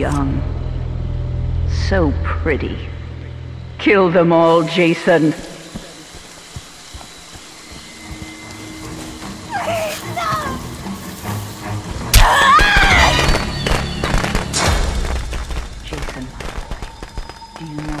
young. So pretty. Kill them all, Jason. Jason, my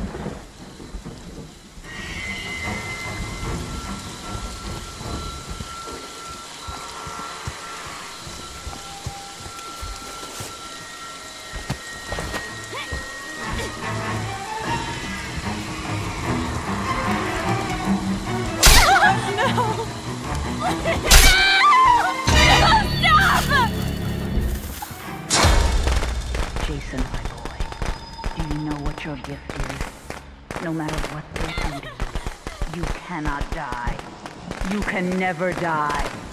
Your gift is? No matter what they do to you, you cannot die. You can never die.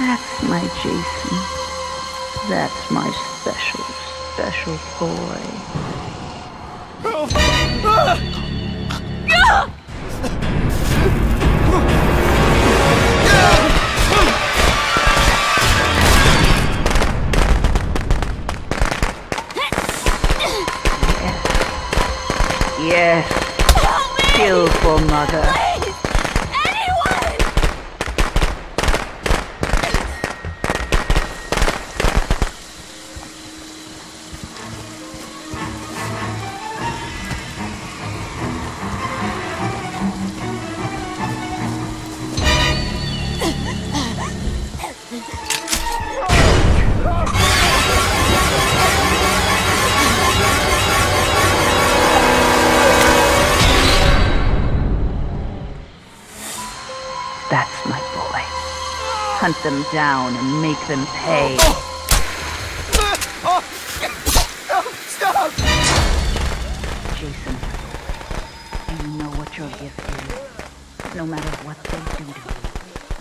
That's my Jason. That's my special, special boy. Yes. Kill for mother. Hunt them down and make them pay. Oh, oh. Oh, stop! Jason, you know what your gift is? No matter what they do to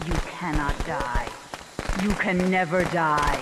you, you cannot die. You can never die.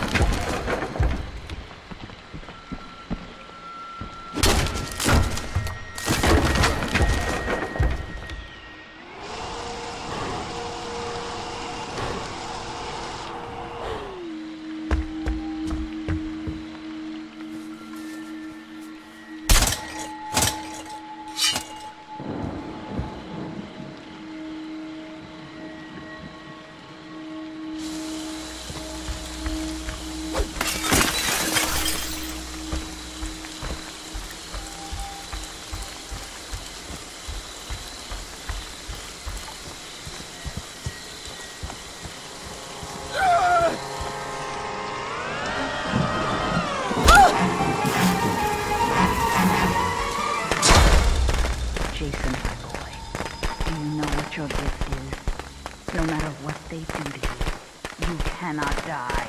You know what your gift is? No matter what they do to you, you cannot die.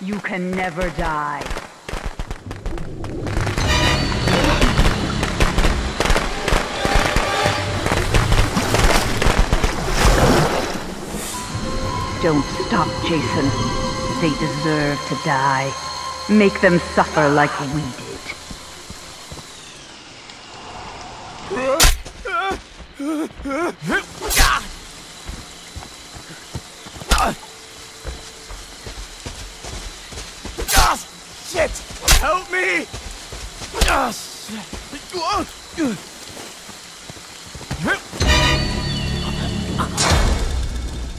You can never die. Don't stop, Jason. They deserve to die. Make them suffer like we did.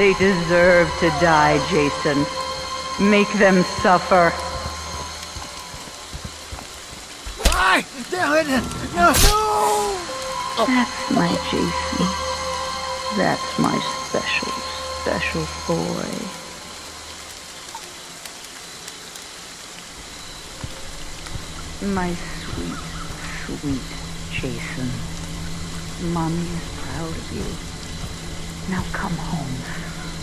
They deserve to die, Jason. Make them suffer. It! No! no! That's my Jason. That's my special, special boy. My sweet, sweet Jason. Mommy is proud of you. Now come home.